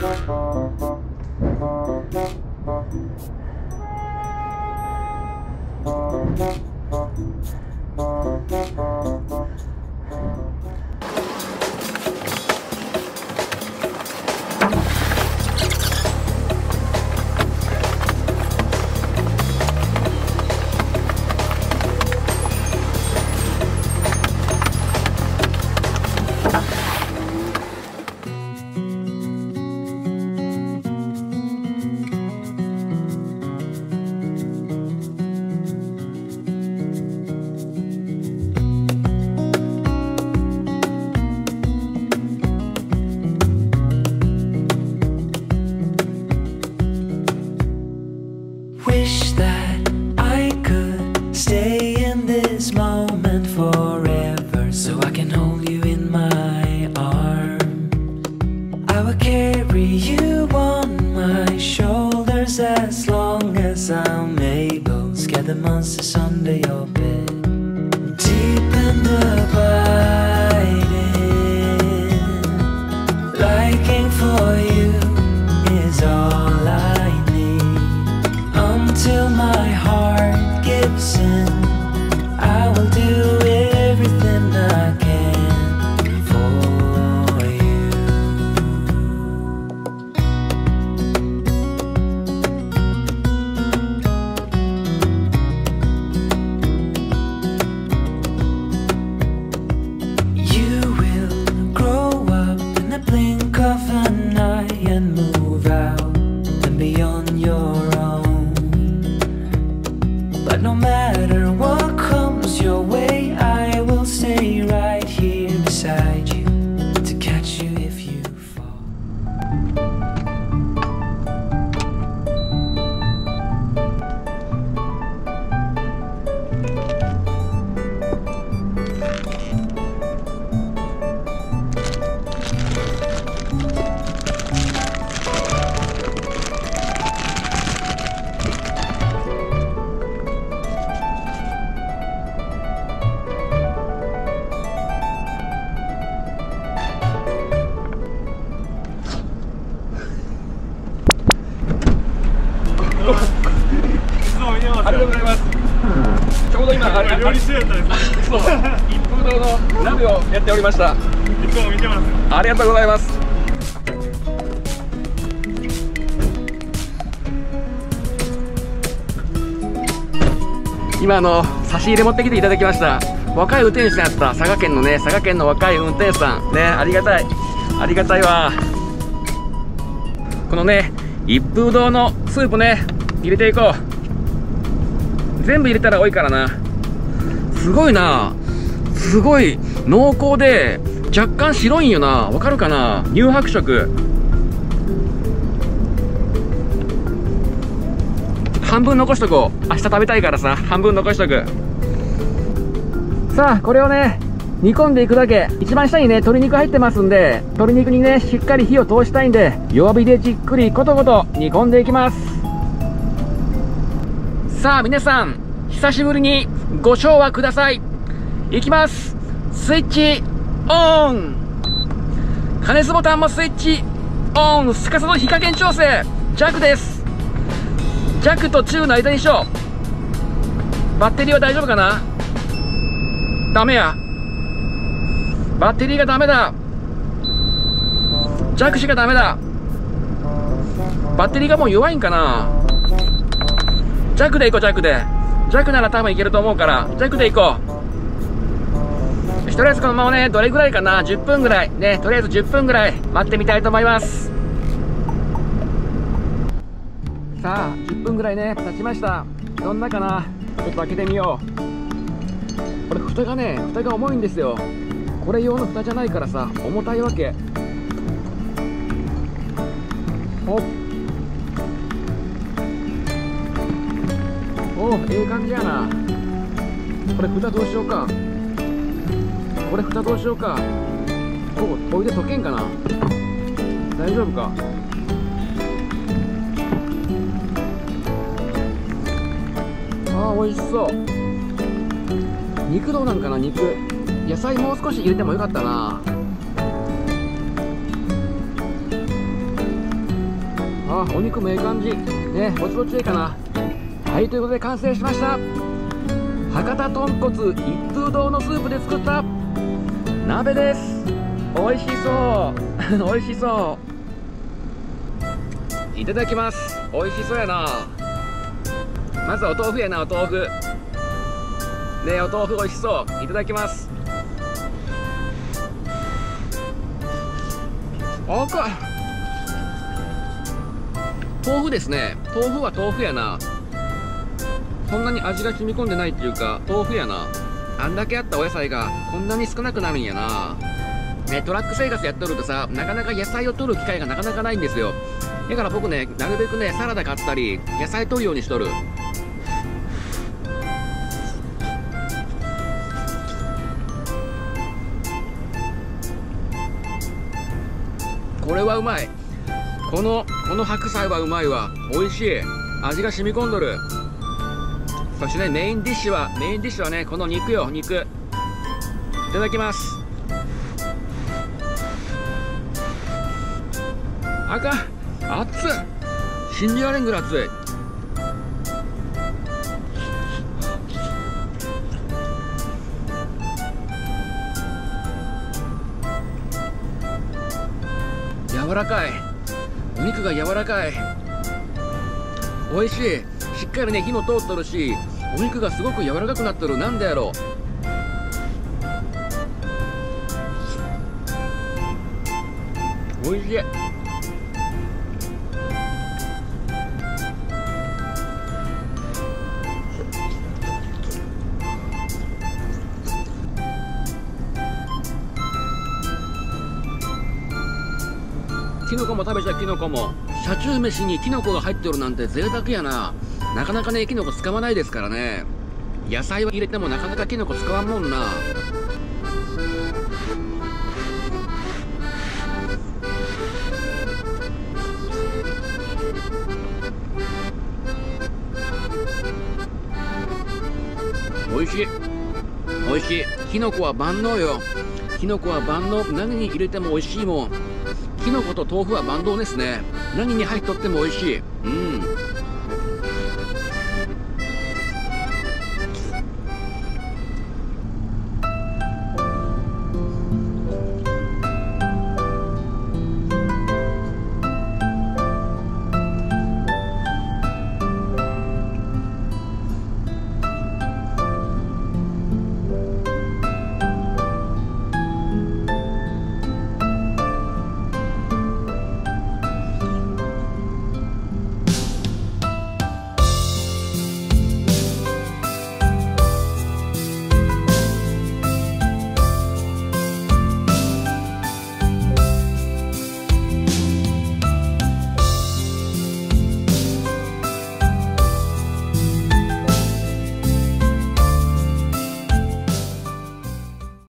Bye. の鍋をやっておりました。いつも見てます。ありがとうございます。今あの差し入れ持ってきていただきました。若い運転手さんやった。佐賀県のね佐賀県の若い運転手さん。ねありがたい。ありがたいわ。このね一風堂のスープね入れていこう。全部入れたら多いからな。すごいな。すごい。濃厚で若干白いんよな。わかるかな？乳白色。半分残しとこう。明日食べたいからさ。半分残しとく。さあこれをね煮込んでいくだけ。一番下にね鶏肉入ってますんで鶏肉にねしっかり火を通したいんで弱火でじっくりコトコト煮込んでいきます。さあ皆さん久しぶりにご唱和ください。いきます。スイッチオン。加熱ボタンもスイッチオン。すかさず火加減調整。弱です。弱と中の間にしよう。バッテリーは大丈夫かな？ダメや。バッテリーがダメだ。弱しかダメだ。バッテリーがもう弱いんかな？弱でいこう弱で。弱なら多分いけると思うから。弱でいこう。とりあえずこのままねどれぐらいかな？10分ぐらい。ねとりあえず10分ぐらい。待ってみたいと思います。さあ10分ぐらいね経ちました。どんなかな？ちょっと開けてみよう。これ蓋がね蓋が重いんですよ。これ用の蓋じゃないからさ重たいわけ。おおええ感じやな。これ蓋どうしようか。これ蓋どうしようか。おおいで溶けんかな。大丈夫か。あー美味しそう。肉どうなんかな肉。野菜もう少し入れてもよかったな。あお肉もええ感じ。ねぼちぼちいいかな。はいということで完成しました。博多豚骨一風堂のスープで作った鍋です。美味しそう。美味しそう。いただきます。美味しそうやな。まずお豆腐やなお豆腐。ねお豆腐美味しそう。いただきます。あか豆腐ですね。豆腐は豆腐やな。そんなに味が染み込んでないっていうか豆腐やな。あんだけあったお野菜がこんなに少なくなるんやな。ねトラック生活やっとるとさなかなか野菜を取る機会がなかなかないんですよ。だから僕ねなるべくねサラダ買ったり野菜取るようにしとる。これはうまい。このこの白菜はうまいわ。美味しい。味が染み込んどる。そしてねメインディッシュはメインディッシュはねこの肉よ肉。いただきます。あかん。熱っ。信じられんぐらい熱い。柔らかい。お肉が柔らかい。美味しい。しっかりね火も通っとるし。お肉がすごく柔らかくなっとるなんでやろう？美味しい。キノコも食べちゃうキノコも。車中飯にキノコが入ってるなんて贅沢やな。なかなかねキノコ使わないですからね。野菜は入れてもなかなかキノコ使わんもんな。美味しい。美味しい。キノコは万能よ。キノコは万能。何に入れても美味しいもん。キノコと豆腐は万能ですね。何に入っとっても美味しい。うん。